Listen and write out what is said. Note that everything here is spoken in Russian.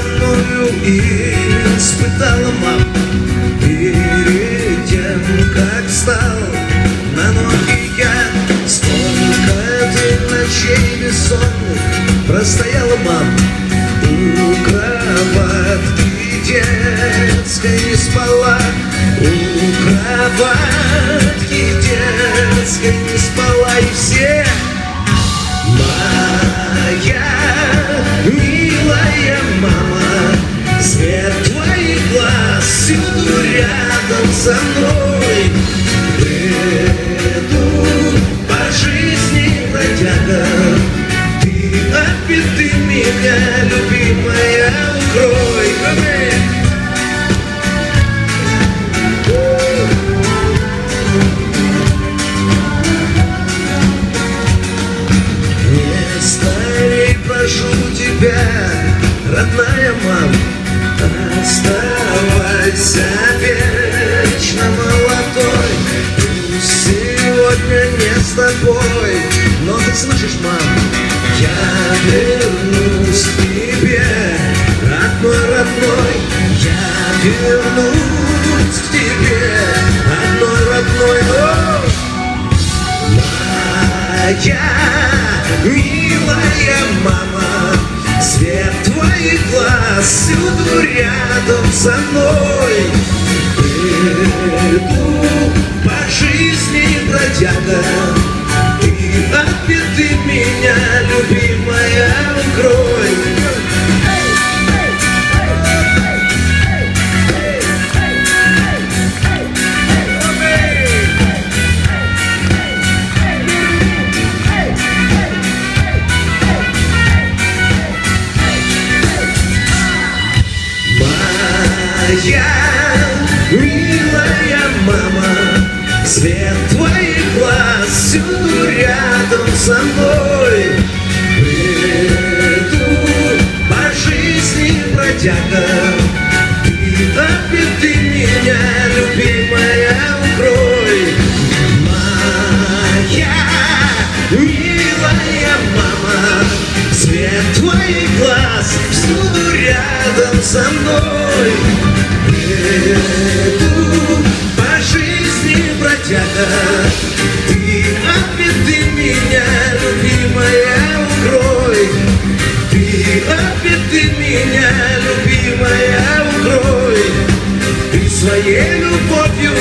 мною испытала мам Перед тем, как стал на ноги я Сколько ты ночей бессонных простояла мам У кроватки детской не спала У кроватки детской не спала и все Моя глаз всюду рядом со мной. Иду по жизни бродяга. Ты опять ты меня, любимая, укрой. Не старей, прошу тебя, родная мама, Оставайся вечно молодой. Сегодня не с тобой. Но ты слышишь, мам, я вернусь к тебе Родной, родной, я вернусь к тебе Родной, родной, о! Моя милая мама Свет твоих глаз всюду рядом со мной Иду по жизни бродяга И опять ты меня, любимая, укрой. Моя милая мама Свет твоих глаз всюду рядом со мной. Иду по жизни бродяга И опять ты меня, любимая, укрой. Моя милая мама Свет твоих глаз всюду рядом со мной любимая, укрой. Ты своей любовью